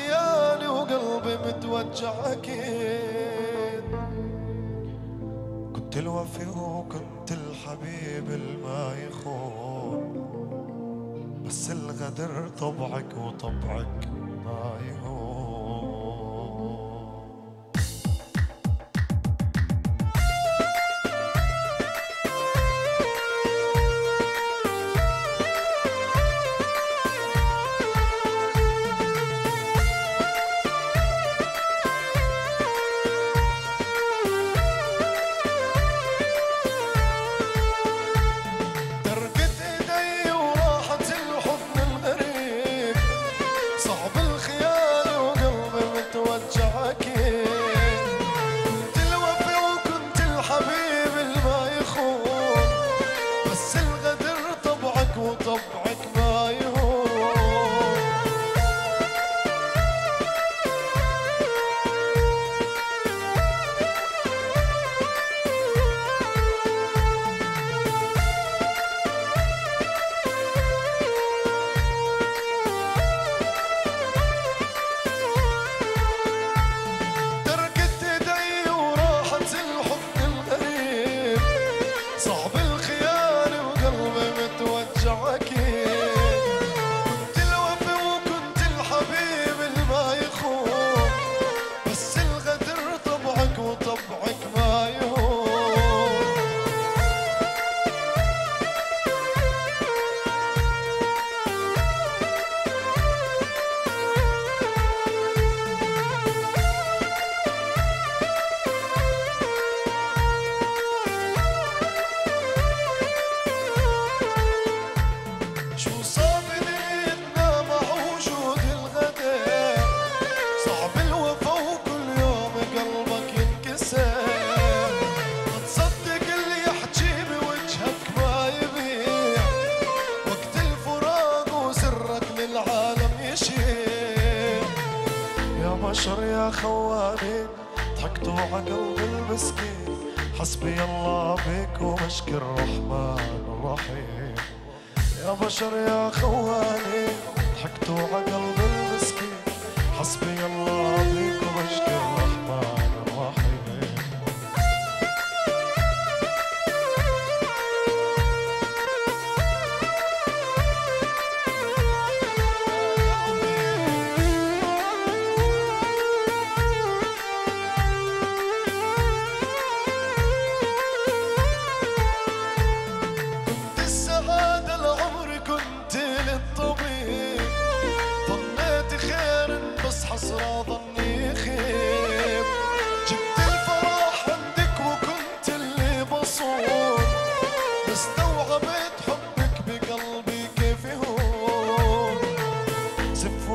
خيالي وقلبي متوجع أكيد. كنت الوفي وكنت الحبيب الما يخون. بس الغدر طبعك وطبعك ما يخون. البشر يا خوانين ضحكتوا على قلب المسكين. حسبي الله بك ومشكي الرحمن الرحيم. يا بشر يا خوانين ضحكتوا على قلب المسكين. حسبي الله بك ومشكي الرحمن الرحيم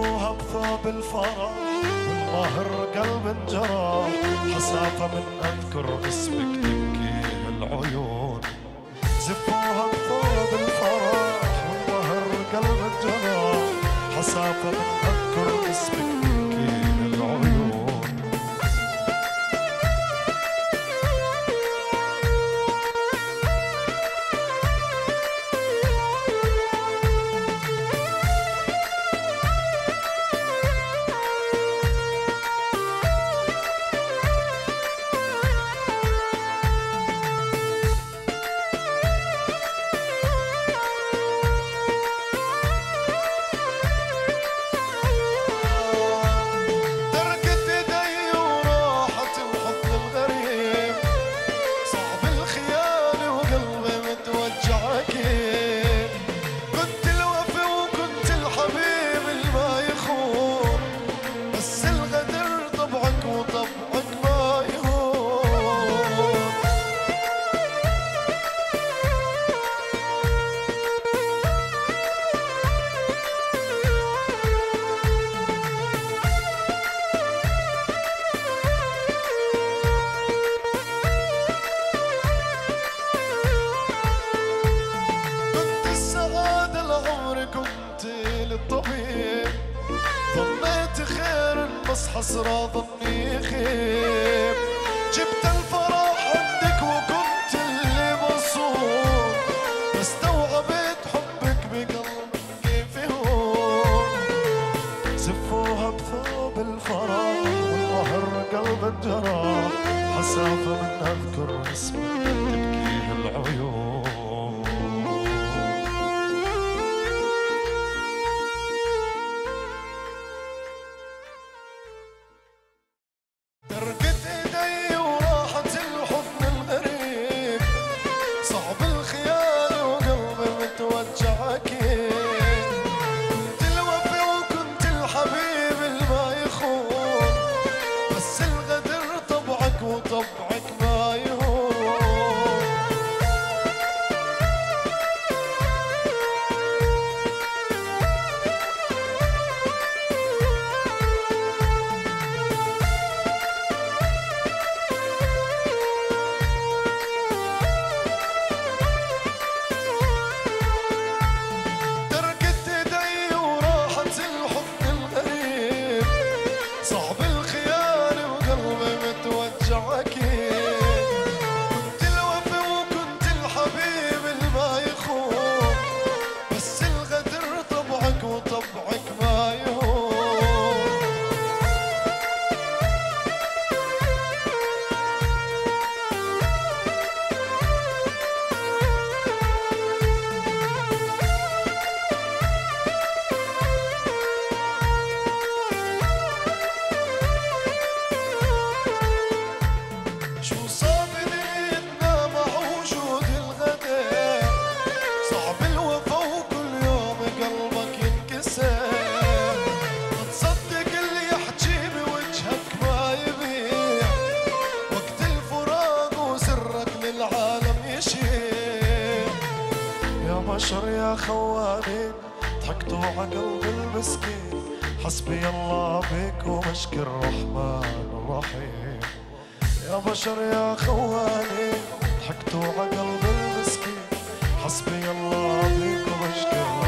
وشالوها بثوب الفرح والمهر قلب انجرى حسافة من أذكر اسمك تبكي العيون زفوها بثوب الفرح والمهر قلب انجرى حسافة من أذكر يا ضحكتوا على قلب المسكين. حسبي الله بك ومشكي الرحمن الرحيم. يا بشر يا خوالي ضحكتوا على قلب المسكين. حسبي الله بك ومشكي الرحمن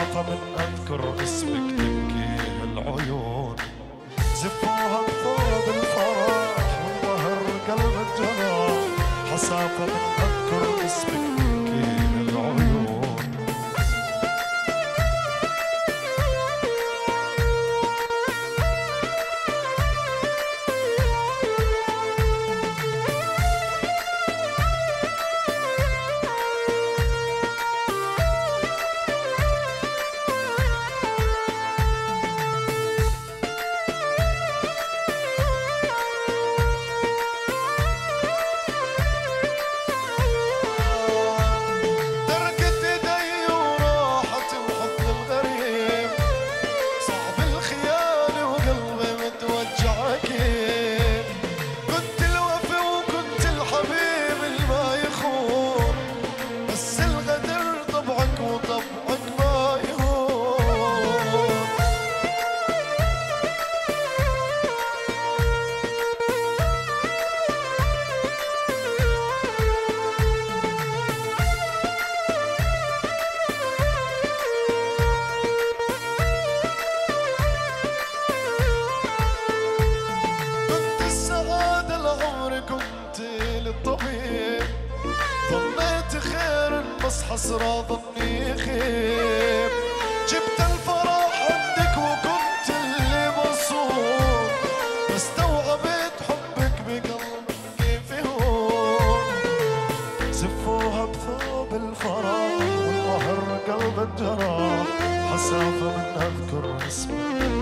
أعطى من أذكر اسمك تبكي العيون زفوا الضمير ظنيت خير بس حسرة ظني خيب جبت الفرح عندك وكنت اللي مصور ما استوعبت حبك بقلبي كيف يهون. زفوها بثوب الفرح والقهر قلب الجرح حسافة من أذكر اسمك